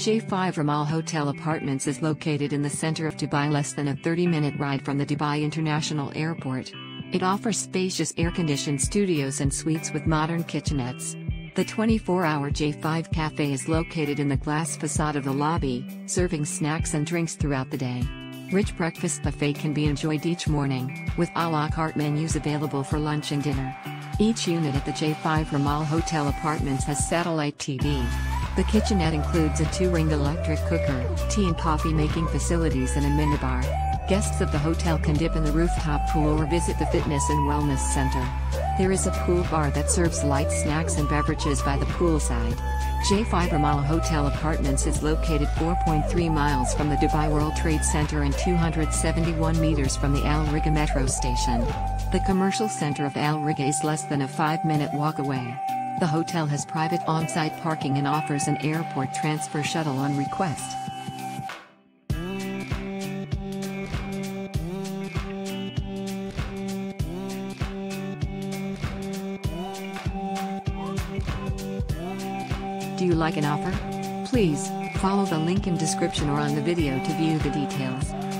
J5 Rimal Hotel Apartments is located in the center of Dubai less than a 30-minute ride from the Dubai International Airport. It offers spacious air-conditioned studios and suites with modern kitchenettes. The 24-hour J5 Cafe is located in the glass facade of the lobby, serving snacks and drinks throughout the day. Rich breakfast buffet can be enjoyed each morning, with a la carte menus available for lunch and dinner. Each unit at the J5 Rimal Hotel Apartments has satellite TV. The kitchenette includes a two-ring electric cooker, tea and coffee making facilities and a minibar. Guests of the hotel can dip in the rooftop pool or visit the fitness and wellness center. There is a pool bar that serves light snacks and beverages by the poolside. J5 Rimal Hotel Apartments is located 4.3 miles from the Dubai World Trade Center and 271 meters from the Al Rigga metro station. The commercial center of Al Rigga is less than a 5-minute walk away. The hotel has private on-site parking and offers an airport transfer shuttle on request. Do you like an offer? Please, follow the link in description or on the video to view the details.